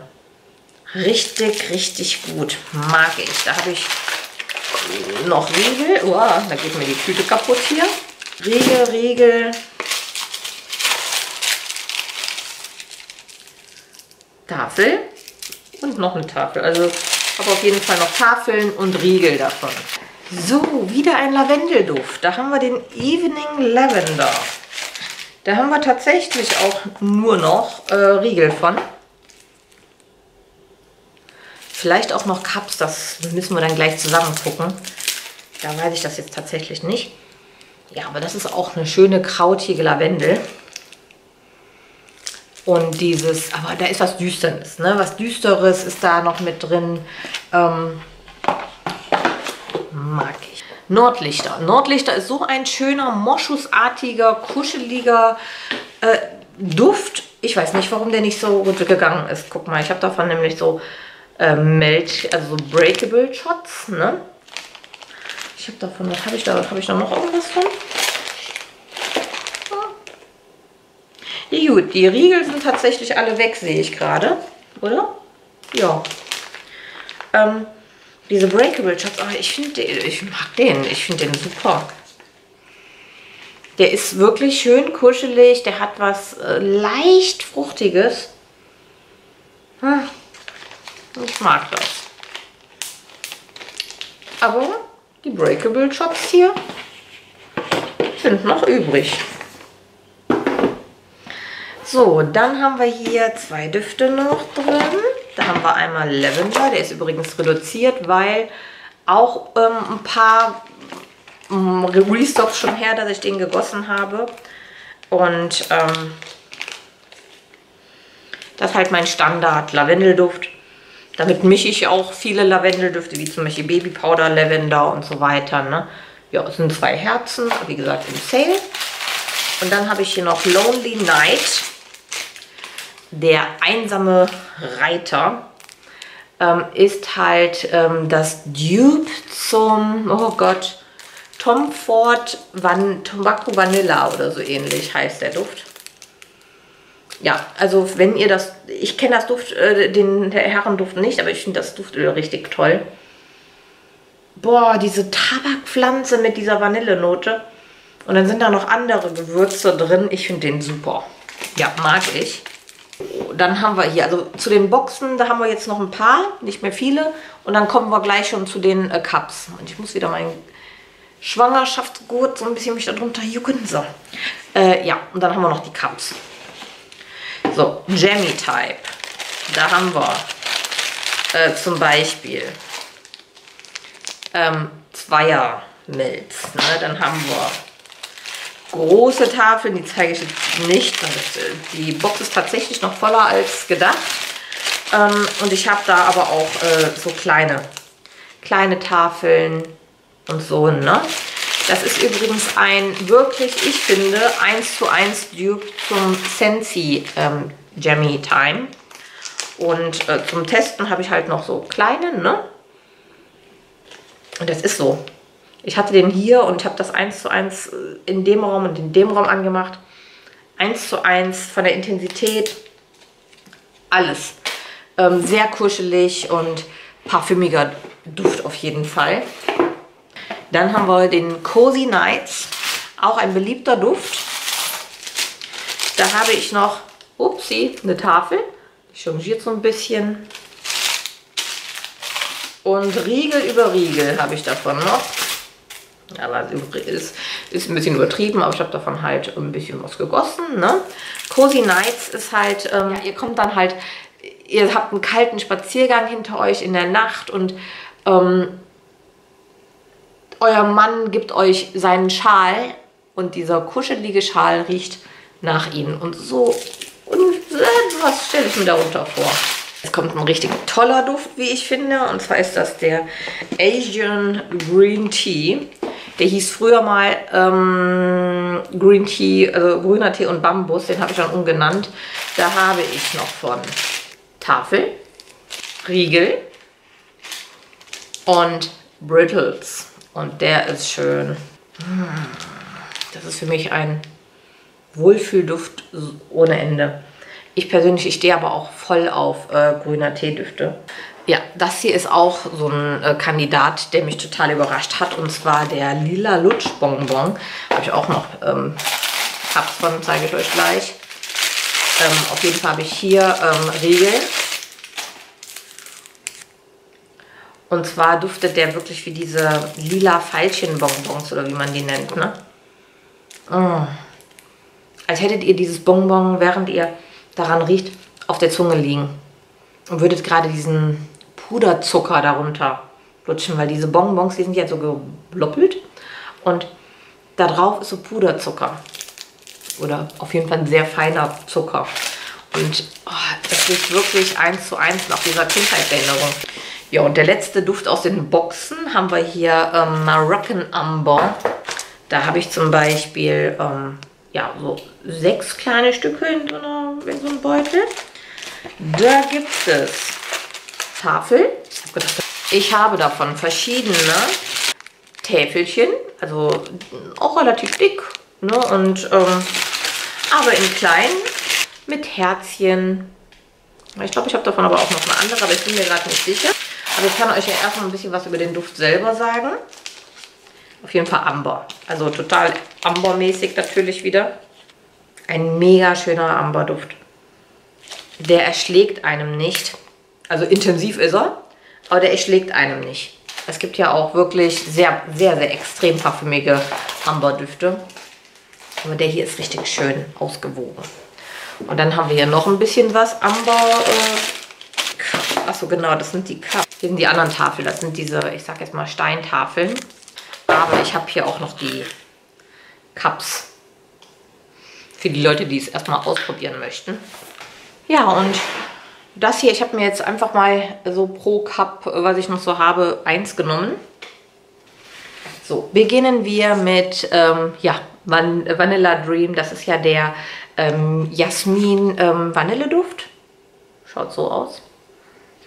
Richtig, richtig gut. Mag ich. Da habe ich noch Riegel. Oh, da geht mir die Tüte kaputt hier. Riegel, Riegel. Tafel. Und noch eine Tafel. Also habe auf jeden Fall noch Tafeln und Riegel davon. So, wieder ein Lavendelduft. Da haben wir den Evening Lavender. Da haben wir tatsächlich auch nur noch äh, Riegel von. Vielleicht auch noch Cups, das müssen wir dann gleich zusammen gucken. Da weiß ich das jetzt tatsächlich nicht. Ja, aber das ist auch eine schöne krautige Lavendel. Und dieses, aber da ist was Düsteres, ne? Was Düsteres ist da noch mit drin. Ähm, mag ich. Nordlichter. Nordlichter ist so ein schöner, moschusartiger, kuscheliger äh, Duft. Ich weiß nicht, warum der nicht so gut gegangen ist. Guck mal, ich habe davon nämlich so äh, Melt, also so Breakable Shots, ne? Ich habe davon, was habe ich da, habe ich da noch irgendwas von? Ja, gut, die Riegel sind tatsächlich alle weg, sehe ich gerade, oder? Ja. Ähm, diese Breakable Shots, aber ich finde, ich mag den, ich finde den super. Der ist wirklich schön kuschelig, der hat was äh, leicht Fruchtiges. Hm. Ich mag das. Aber die Breakable Chops hier sind noch übrig. So, dann haben wir hier zwei Düfte noch drin. Da haben wir einmal Lavender, der ist übrigens reduziert, weil auch ähm, ein paar ähm, Restocks schon her, dass ich den gegossen habe. Und ähm, das ist halt mein Standard Lavendelduft. Damit mische ich auch viele Lavendeldüfte, wie zum Beispiel Babypowder, Lavender und so weiter. Ne? Ja, es sind zwei Herzen, wie gesagt, im Sale. Und dann habe ich hier noch Lonely Night der einsame Reiter ähm, ist halt ähm, das Dupe zum, oh Gott, Tom Ford Van, Tobacco Vanilla oder so ähnlich heißt der Duft. Ja, also wenn ihr das, ich kenne das Duft, äh, den Herrenduft nicht, aber ich finde das Duftöl richtig toll. Boah, diese Tabakpflanze mit dieser Vanillenote. Und dann sind da noch andere Gewürze drin. Ich finde den super. Ja, mag ich dann haben wir hier, also zu den Boxen, da haben wir jetzt noch ein paar, nicht mehr viele. Und dann kommen wir gleich schon zu den äh, Cups. Und ich muss wieder meinen Schwangerschaftsgurt so ein bisschen mich darunter jucken. So, äh, ja, und dann haben wir noch die Cups. So, Jammy Type. Da haben wir äh, zum Beispiel ähm, Zweiermilz. Ne? Dann haben wir große Tafeln, die zeige ich jetzt nicht. Die Box ist tatsächlich noch voller als gedacht. Ähm, und ich habe da aber auch äh, so kleine, kleine Tafeln und so, ne? Das ist übrigens ein wirklich, ich finde, 1 zu 1 Dupe zum Sensi ähm, Jammy Time. Und äh, zum Testen habe ich halt noch so kleine, ne? Und das ist so. Ich hatte den hier und habe das eins zu eins äh, in dem Raum und in dem Raum angemacht. Eins zu eins von der Intensität, alles. Ähm, sehr kuschelig und parfümiger Duft auf jeden Fall. Dann haben wir den Cozy Nights, auch ein beliebter Duft. Da habe ich noch, upsie, eine Tafel. Changiert so ein bisschen. Und Riegel über Riegel habe ich davon noch. Aber ist, ist ein bisschen übertrieben, aber ich habe davon halt ein bisschen was gegossen. Ne? Cozy Nights ist halt, ähm, ja, ihr kommt dann halt, ihr habt einen kalten Spaziergang hinter euch in der Nacht und ähm, euer Mann gibt euch seinen Schal und dieser kuschelige Schal riecht nach ihnen. Und so, und was stelle ich mir darunter vor? Jetzt kommt ein richtig toller Duft, wie ich finde. Und zwar ist das der Asian Green Tea. Der hieß früher mal ähm, Green Tea, also grüner Tee und Bambus. Den habe ich dann umgenannt. Da habe ich noch von Tafel, Riegel und Brittles. Und der ist schön. Das ist für mich ein Wohlfühlduft ohne Ende. Ich persönlich, ich stehe aber auch voll auf äh, grüner Teedüfte. Ja, das hier ist auch so ein äh, Kandidat, der mich total überrascht hat. Und zwar der Lila Lutsch Bonbon. Habe ich auch noch ähm, Cups von, zeige ich euch gleich. Ähm, auf jeden Fall habe ich hier ähm, Riegel. Und zwar duftet der wirklich wie diese lila Veilchenbonbons oder wie man die nennt. Ne? Oh. Als hättet ihr dieses Bonbon, während ihr daran riecht, auf der Zunge liegen. Und würdet gerade diesen Puderzucker darunter lutschen, weil diese Bonbons, die sind ja so gebloppelt und da drauf ist so Puderzucker. Oder auf jeden Fall ein sehr feiner Zucker. Und oh, das riecht wirklich eins zu eins nach dieser Kindheitserinnerung. Ja, und der letzte Duft aus den Boxen haben wir hier ähm, Moroccan Amber. Da habe ich zum Beispiel ähm, ja, so sechs kleine Stücke in so, einer, in so einem Beutel. Da gibt es Tafel. Ich habe davon verschiedene Täfelchen, also auch relativ dick, ne? und ähm, aber in klein mit Herzchen. Ich glaube, ich habe davon aber auch noch eine andere, aber ich bin mir gerade nicht sicher. Aber ich kann euch ja erstmal ein bisschen was über den Duft selber sagen. Auf jeden Fall Amber. Also total Ambermäßig natürlich wieder. Ein mega schöner Amberduft. Der erschlägt einem nicht. Also intensiv ist er, aber der erschlägt einem nicht. Es gibt ja auch wirklich sehr, sehr, sehr extrem parfümige Amberdüfte. Aber der hier ist richtig schön ausgewogen. Und dann haben wir hier noch ein bisschen was Amber. Äh, Achso, genau, das sind die Cups. Hier sind die anderen Tafeln. Das sind diese, ich sag jetzt mal Steintafeln. Aber ich habe hier auch noch die Cups. Für die Leute, die es erstmal ausprobieren möchten. Ja, und das hier, ich habe mir jetzt einfach mal so pro Cup, was ich noch so habe, eins genommen. So, beginnen wir mit ähm, ja, Van Vanilla Dream. Das ist ja der ähm, Jasmin ähm, Vanilleduft. Schaut so aus.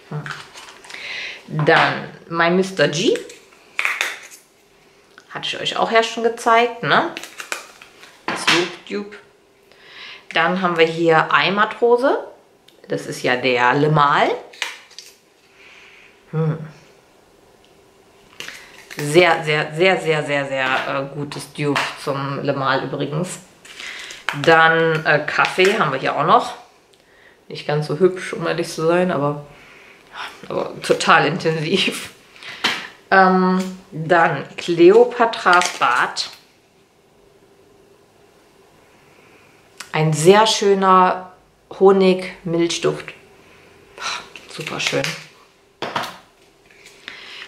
Hm. Dann mein Mr. G. Hatte ich euch auch ja schon gezeigt, ne? Das Dupe. Dann haben wir hier Eimatrose. Das ist ja der Lemal. Hm. Sehr, sehr, sehr, sehr, sehr, sehr äh, gutes Dupe zum Lemal übrigens. Dann äh, Kaffee haben wir hier auch noch. Nicht ganz so hübsch, um ehrlich zu sein, aber, aber total intensiv. Ähm, dann Cleopatras Bad. Ein sehr schöner Honig-Milchduft. Super schön.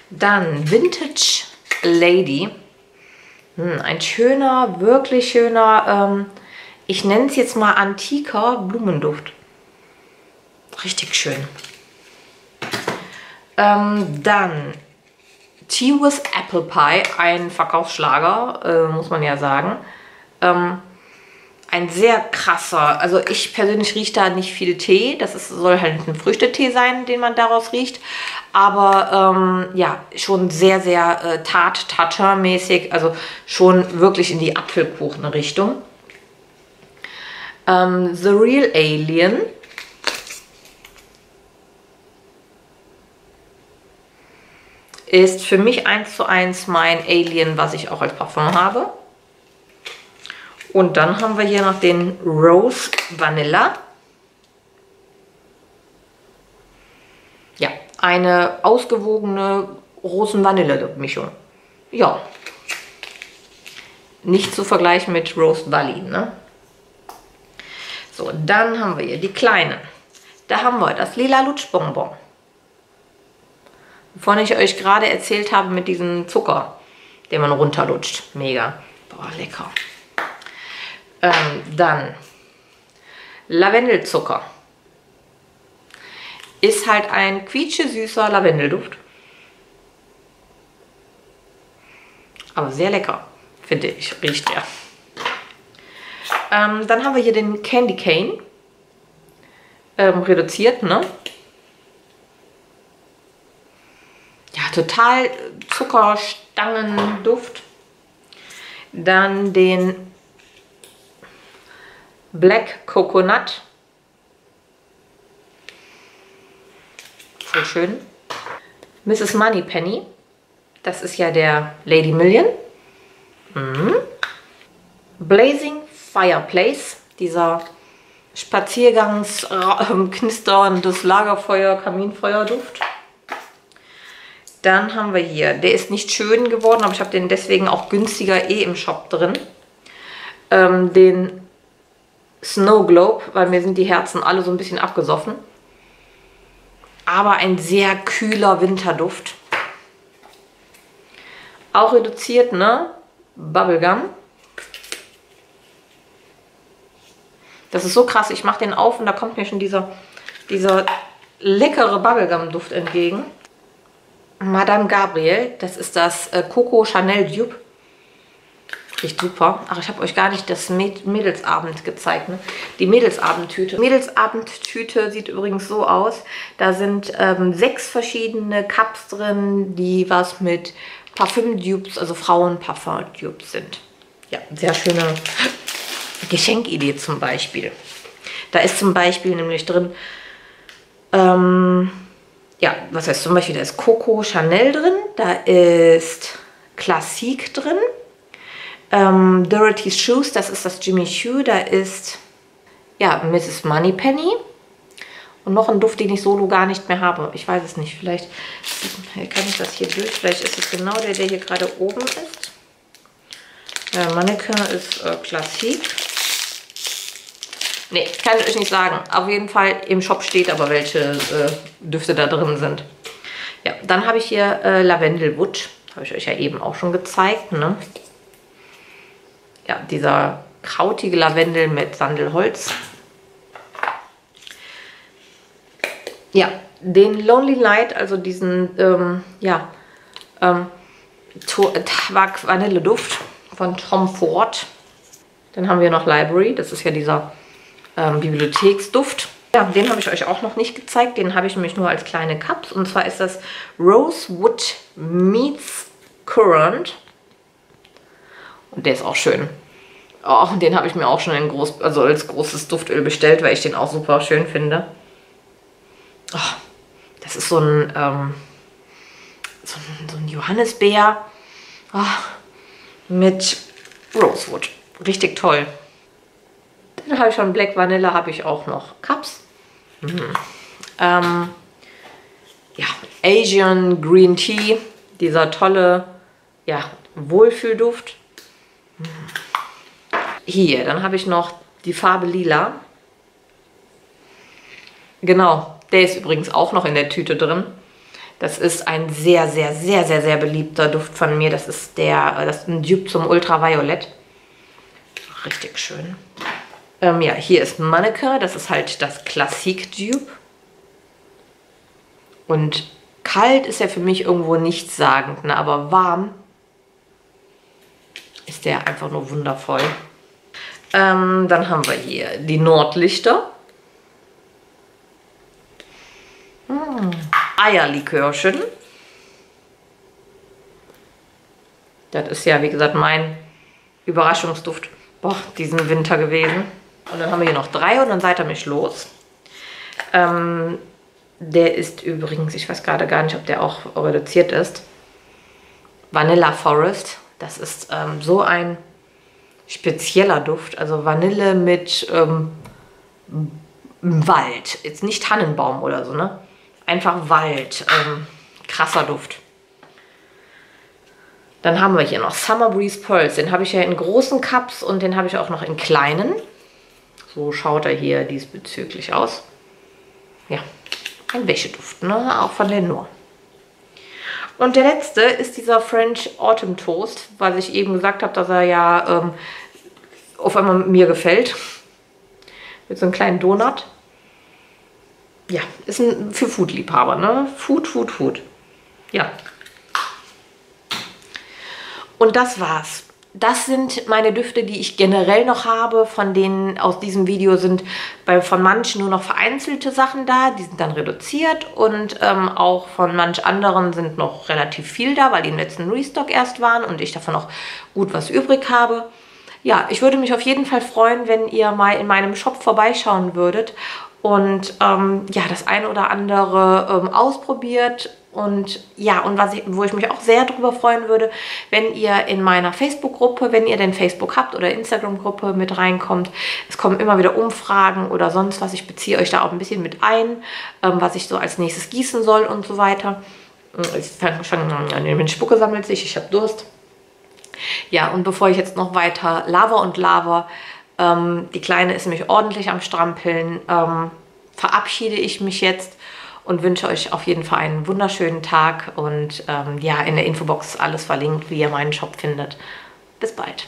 Dann Vintage Lady. Hm, ein schöner, wirklich schöner, ähm, ich nenne es jetzt mal antiker Blumenduft. Richtig schön. Ähm, dann Tea with Apple Pie, ein Verkaufsschlager, äh, muss man ja sagen. Ähm, ein sehr krasser, also ich persönlich rieche da nicht viel Tee. Das ist, soll halt ein Früchtetee sein, den man daraus riecht. Aber ähm, ja, schon sehr, sehr äh, Tart-Tatin-mäßig, also schon wirklich in die Apfelkuchen-Richtung. Ähm, The Real Alien. Ist für mich eins zu eins mein Alien, was ich auch als Parfum habe. Und dann haben wir hier noch den Rose Vanilla. Ja, eine ausgewogene Rosen-Vanille-Mischung. Ja. Nicht zu vergleichen mit Rose Valley, ne? So, dann haben wir hier die kleinen. Da haben wir das lila Lutschbonbon. Wovon ich euch gerade erzählt habe mit diesem Zucker, den man runterlutscht. Mega. Boah, lecker. Ähm, dann Lavendelzucker. Ist halt ein quietschesüßer Lavendelduft. Aber sehr lecker, finde ich, riecht er. Ähm, dann haben wir hier den Candy Cane. Ähm, reduziert, ne? Ja, total Zuckerstangenduft. Dann den Black Coconut. Voll schön. Mrs. Moneypenny. Das ist ja der Lady Million. Mhm. Blazing Fireplace. Dieser Spaziergangs [laughs] äh, knisterndes Lagerfeuer, Kaminfeuerduft. Dann haben wir hier, der ist nicht schön geworden, aber ich habe den deswegen auch günstiger eh im Shop drin. Ähm, den Snow Globe, weil mir sind die Herzen alle so ein bisschen abgesoffen. Aber ein sehr kühler Winterduft. Auch reduziert, ne? Bubblegum. Das ist so krass. Ich mache den auf und da kommt mir schon dieser, dieser leckere Bubblegum-Duft entgegen. Madame Gabriel, das ist das äh, Coco Chanel Dupe. Riecht super. Ach, ich habe euch gar nicht das Mädelsabend gezeigt. Ne? Die Mädelsabendtüte. Mädelsabendtüte sieht übrigens so aus. Da sind ähm, sechs verschiedene Cups drin, die was mit Parfüm-Dupes, also Frauen-Parfum-Dupes sind. Ja, sehr schöne Geschenkidee zum Beispiel. Da ist zum Beispiel nämlich drin, ähm, ja, was heißt zum Beispiel, da ist Coco Chanel drin, da ist Classique drin, ähm, Dorothy's Shoes, das ist das Jimmy Choo, da ist ja Mrs. Moneypenny Und noch ein Duft, den ich solo gar nicht mehr habe. Ich weiß es nicht. Vielleicht kann ich das hier durch. Vielleicht ist es genau der, der hier gerade oben ist. Ja, Mannequin ist äh, Klassik. Ne, kann ich euch nicht sagen. Auf jeden Fall im Shop steht aber, welche äh, Düfte da drin sind. Ja, dann habe ich hier äh, Lavendelwood. Habe ich euch ja eben auch schon gezeigt. Ne? Ja, dieser krautige Lavendel mit Sandelholz. Ja, den Lonely Light, also diesen, ähm, ja, ähm, Tabak Vanille Duft von Tom Ford. Dann haben wir noch Library, das ist ja dieser ähm, Bibliotheksduft. Ja, den habe ich euch auch noch nicht gezeigt. Den habe ich nämlich nur als kleine Cups. Und zwar ist das Rosewood Meets Currant. Und der ist auch schön. Oh, den habe ich mir auch schon groß, also als großes Duftöl bestellt, weil ich den auch super schön finde. Oh, das ist so ein, ähm, so ein, so ein Johannisbeer oh, mit Rosewood. Richtig toll. Dann habe ich schon Black Vanilla, habe ich auch noch Cups. Mhm. Ähm, ja, Asian Green Tea, dieser tolle ja, Wohlfühlduft. Hier, dann habe ich noch die Farbe Lila. Genau, der ist übrigens auch noch in der Tüte drin. Das ist ein sehr, sehr, sehr, sehr, sehr beliebter Duft von mir. Das ist der, das ist ein Dupe zum Ultraviolett. Richtig schön. Ähm, ja, hier ist Mannequin. Das ist halt das Klassik-Dupe. Und kalt ist er für mich irgendwo nichtssagend, ne? aber warm ist der einfach nur wundervoll. Ähm, dann haben wir hier die Nordlichter. Hm. Eierlikörchen. Das ist ja, wie gesagt, mein Überraschungsduft boah, diesen Winter gewesen. Und dann haben wir hier noch drei und dann seid ihr mich los. Ähm, der ist übrigens, ich weiß gerade gar nicht, ob der auch reduziert ist. Vanilla Forest. Das ist ähm, so ein spezieller Duft. Also Vanille mit ähm, Wald. Jetzt nicht Tannenbaum oder so, ne? Einfach Wald. Ähm, krasser Duft. Dann haben wir hier noch Summer Breeze Pearls. Den habe ich ja in großen Cups und den habe ich auch noch in kleinen. So schaut er hier diesbezüglich aus. Ja, ein Wäscheduft, ne? Auch von Lenore. Und der letzte ist dieser French Autumn Toast, weil ich eben gesagt habe, dass er ja ähm, auf einmal mir gefällt. Mit so einem kleinen Donut. Ja, ist ein für Food-Liebhaber, ne? Food, Food, Food. Ja. Und das war's. Das sind meine Düfte, die ich generell noch habe. Von denen aus diesem Video sind bei, von manchen nur noch vereinzelte Sachen da. Die sind dann reduziert. Und ähm, auch von manch anderen sind noch relativ viel da, weil die im letzten Restock erst waren und ich davon noch gut was übrig habe. Ja, ich würde mich auf jeden Fall freuen, wenn ihr mal in meinem Shop vorbeischauen würdet und ähm, ja, das eine oder andere ähm, ausprobiert und ja, und was ich, wo ich mich auch sehr darüber freuen würde, wenn ihr in meiner Facebook-Gruppe, wenn ihr denn Facebook habt oder Instagram-Gruppe mit reinkommt. Es kommen immer wieder Umfragen oder sonst was. Ich beziehe euch da auch ein bisschen mit ein, ähm, was ich so als nächstes gießen soll und so weiter. Ich fange schon an, die Spucke sammelt sich, ich habe Durst. Ja, und bevor ich jetzt noch weiter Lava und Lava, ähm, die Kleine ist nämlich ordentlich am Strampeln, ähm, verabschiede ich mich jetzt und wünsche euch auf jeden Fall einen wunderschönen Tag und ähm, ja, in der Infobox alles verlinkt, wie ihr meinen Shop findet. Bis bald.